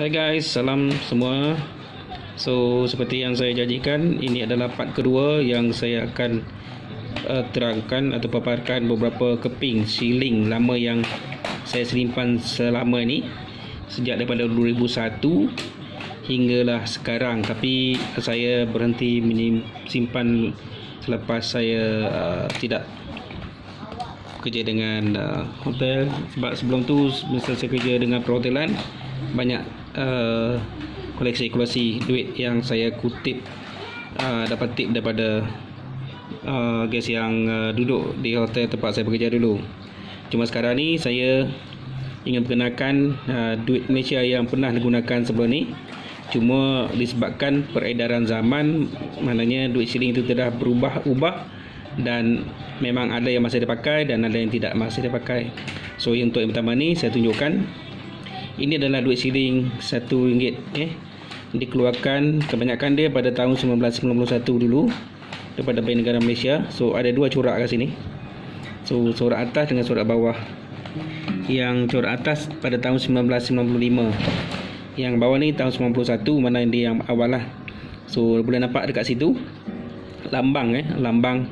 Hai guys, salam semua. So seperti yang saya janjikan, ini adalah part kedua yang saya akan uh, terangkan atau paparkan beberapa keping siling lama yang saya simpan selama ni. Sejak daripada 2001 hinggalah sekarang. Tapi saya berhenti simpan selepas saya uh, tidak kerja dengan uh, hotel. Sebab sebelum tu masa saya kerja dengan perhotelan. Banyak uh, koleksi-koleksi duit yang saya kutip uh, dapat tip daripada uh, guys yang uh, duduk di hotel tempat saya bekerja dulu. Cuma sekarang ni saya ingin perkenalkan uh, duit Malaysia yang pernah digunakan sebelum ni. Cuma disebabkan peredaran zaman maknanya duit siling itu telah berubah-ubah dan memang ada yang masih dipakai dan ada yang tidak masih dipakai. So untuk yang pertama ni saya tunjukkan ini adalah duit siling RM1 eh dikeluarkan kebanyakan dia pada tahun 1991 dulu daripada Bank Negara Malaysia. So ada dua corak kat sini. So corak atas dengan corak bawah. Yang corak atas pada tahun 1995. Yang bawah ni tahun 91 mana dia yang awal lah. So boleh nampak dekat situ lambang eh lambang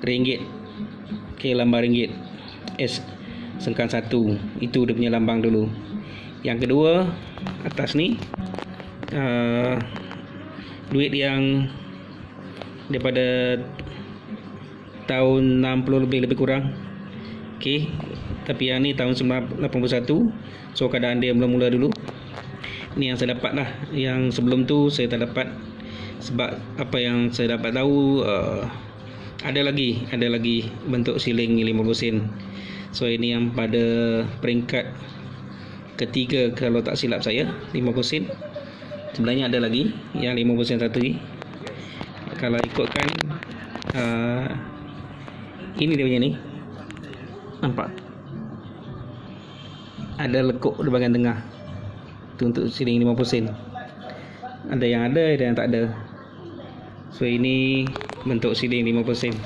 ringgit okey lambang ringgit S sengkang satu itu dia punya lambang dulu yang kedua atas ni uh, duit yang daripada tahun 60 lebih lebih kurang. Okey tapi yang ni tahun 1981 so keadaan dia mula-mula dulu. Ni yang saya dapat lah yang sebelum tu saya tak dapat sebab apa yang saya dapat tahu uh, ada lagi ada lagi bentuk siling 50 sen. So ini yang pada peringkat ketiga kalau tak silap saya 50 sen sebenarnya ada lagi yang 50 sen satu ni kalau ikutkan uh, ini dia punya ni. Nampak? Ada lekuk di bahagian tengah. Tu untuk siling 50 sen ada yang ada ada yang tak ada. So ini bentuk siling 50%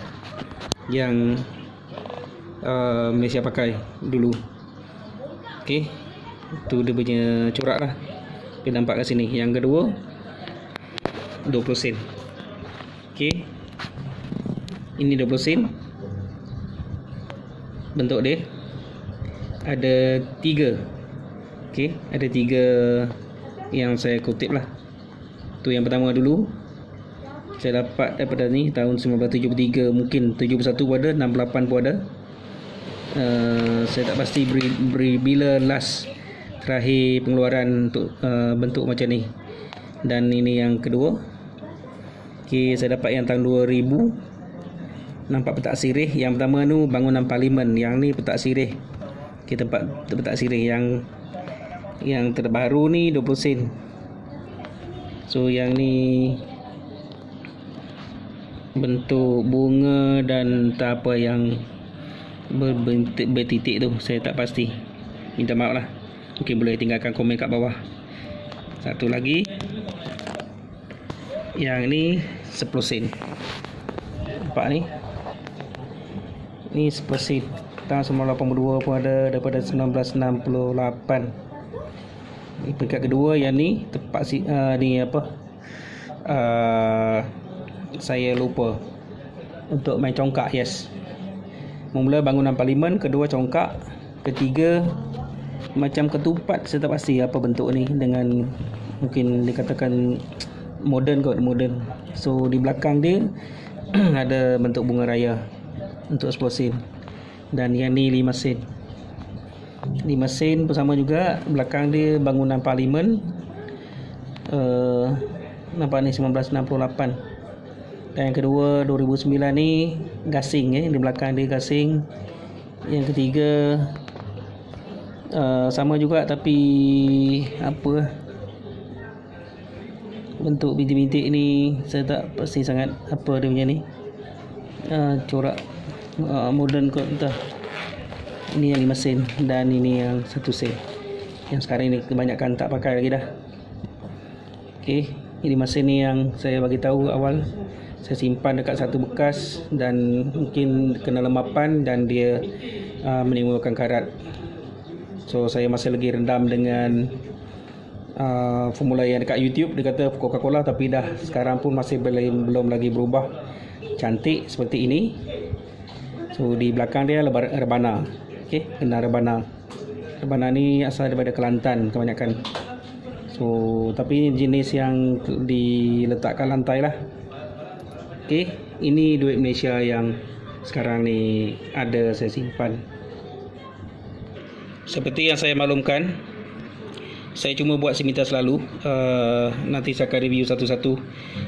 yang uh, Malaysia pakai dulu. Okey. Tu dia punya corak lah. Kita nampak kat sini. Yang kedua 20 sen. Okey. Ini 20 sen. Bentuk dia ada tiga. Okey, ada tiga yang saya kutip lah. Tu yang pertama dulu saya dapat daripada ni tahun 1973 mungkin 71 pun ada 68 pun ada uh, saya tak pasti beri, beri bila last terakhir pengeluaran untuk uh, bentuk macam ni. Dan ini yang kedua. Okay, saya dapat yang tahun 2000 nampak petak sirih. Yang pertama tu bangunan parlimen. Yang ni petak sirih. Okay, tempat petak sirih. Yang yang terbaru ni 20 sen. So yang ni bentuk bunga dan tak apa yang berbentuk bertitik tu saya tak pasti. Minta maaf lah mungkin boleh tinggalkan komen kat bawah. Satu lagi. Yang ni 10 sen. Nampak ni? Ni 10 sen. Tahun 1982 pun ada daripada 1968 ni peringkat kedua yang ni tepat si, uh, ni apa? Uh, saya lupa. Untuk main congkak yes. Mula bangunan parlimen kedua congkak ketiga macam ketupat saya tak pasti apa bentuk ni dengan mungkin dikatakan moden kot moden so di belakang dia ada bentuk bunga raya untuk 10 sen dan yang ni 5 sen. 5 sen bersama juga belakang dia bangunan parlimen uh, nampak ni 1968 dan yang kedua 2009 ni gasing eh. Di belakang dia gasing. Yang ketiga uh, sama juga tapi apa bentuk bintik-bintik ni saya tak pasti sangat apa dia punya ni. Uh, corak uh, moden kot entah. Ini yang 5 sen dan ini yang 1 sen. Yang sekarang ni kebanyakan tak pakai lagi dah. Okey, ini sen ni yang saya bagi tahu awal saya simpan dekat satu bekas dan mungkin kena lemapan dan dia uh, menimbulkan karat so saya masih lagi rendam dengan uh, formula yang dekat YouTube. Dia kata Coca-Cola tapi dah sekarang pun masih belum belum lagi berubah. Cantik seperti ini. So di belakang dia rebana. Okey kena rebana. Rebana ni asal daripada Kelantan kebanyakan. So tapi jenis yang diletakkan lantai lah. Okey ini duit Malaysia yang sekarang ni ada saya simpan seperti yang saya maklumkan saya cuma buat seminta selalu. Uh, nanti saya akan review satu-satu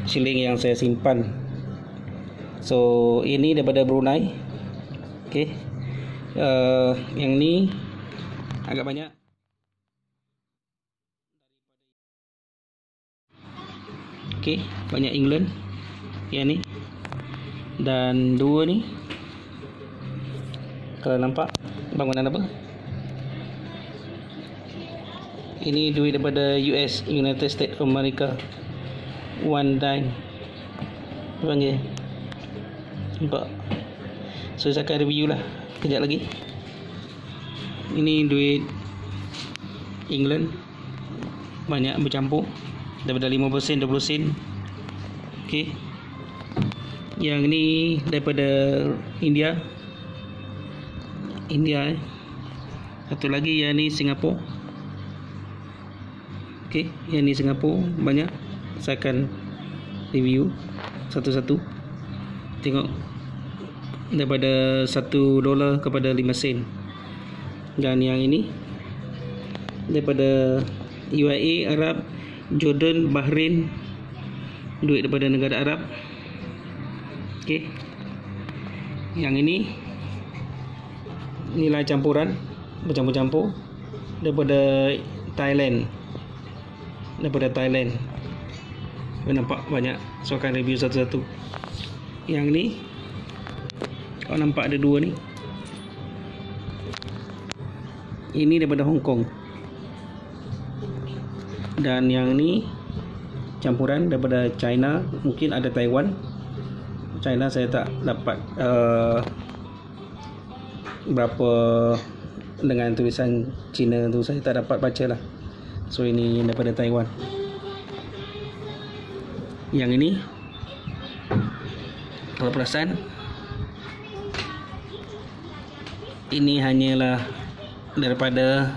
shilling yang saya simpan. So ini daripada Brunei. Ok uh, yang ni agak banyak. Ok banyak England. Yang ni. Dan dua ni. Kalau nampak bangunan apa ini duit daripada US United States of America. One dime. Panggil? Nampak? So saya akan review lah. Kejap lagi. Ini duit England. Banyak bercampur. Daripada 5 sen 20 sen. Ok yang ni daripada India. India eh. Satu lagi yang ni Singapura Okey, yang ni Singapura banyak. Saya akan review satu-satu. Tengok daripada 1 dolar kepada 5 sen. Dan yang ini daripada UAE, Arab, Jordan, Bahrain, duit daripada negara Arab. Okey. Yang ini nilai campuran bercampur-campur daripada Thailand daripada Thailand. Kau nampak banyak So akan review satu-satu. Yang ni Kau nampak ada dua ni. Ini daripada Hong Kong. Dan yang ni Campuran daripada China Mungkin ada Taiwan. China saya tak dapat uh, Berapa Dengan tulisan China tu Saya tak dapat baca lah So ini daripada Taiwan. Yang ini Kalau perasan Ini hanyalah Daripada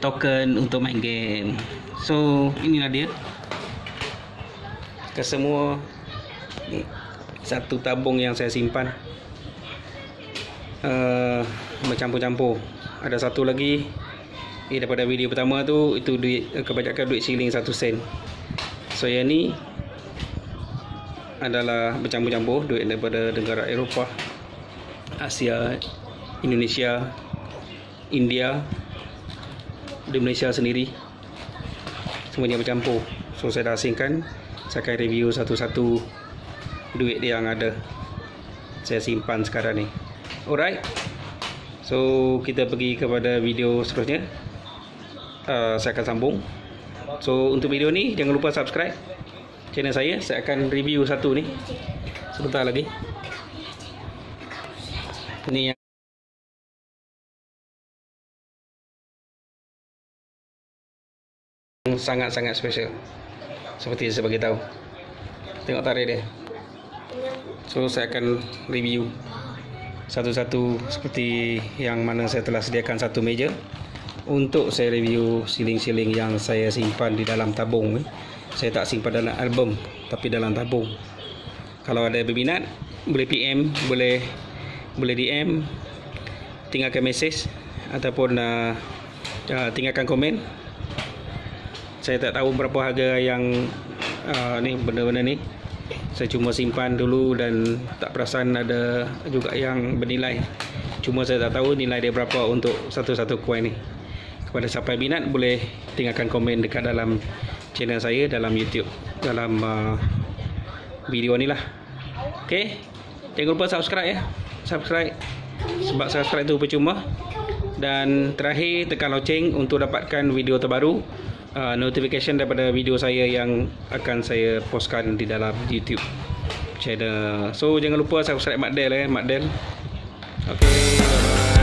Token untuk main game. So inilah dia. Kesemua Satu tabung yang saya simpan. Uh, Bercampur-campur. Ada satu lagi Eh daripada video pertama tu itu duit eh, kebanyakan duit shilling 1 sen. So yang ni adalah bercampur-campur duit daripada negara Eropah, Asia, Indonesia, India, di Malaysia sendiri. Semuanya bercampur. So saya dah asingkan saya akan review satu-satu duit yang ada saya simpan sekarang ni. Alright. So kita pergi kepada video seterusnya uh, saya akan sambung. So untuk video ni jangan lupa subscribe channel saya. Saya akan review satu ni. Sebentar lagi. Ni yang sangat-sangat special. Seperti saya bagi tahu. Tengok tarik dia. So saya akan review satu-satu seperti yang mana saya telah sediakan satu meja untuk saya review siling-siling yang saya simpan di dalam tabung saya tak simpan dalam album tapi dalam tabung. Kalau ada berminat boleh PM boleh boleh DM tinggalkan mesej ataupun uh, uh, tinggalkan komen. Saya tak tahu berapa harga yang uh, ni benda-benda ni. Saya cuma simpan dulu dan tak perasan ada juga yang bernilai. Cuma saya tak tahu nilai dia berapa untuk satu-satu koin ni kepada siapa yang minat boleh tinggalkan komen dekat dalam channel saya dalam YouTube dalam uh, video ni lah. Ok jangan lupa subscribe ya. Subscribe. Sebab subscribe tu percuma. Dan terakhir tekan loceng untuk dapatkan video terbaru uh, notification daripada video saya yang akan saya postkan di dalam YouTube channel. So jangan lupa subscribe Mak Del eh Mak Del. Ok bye bye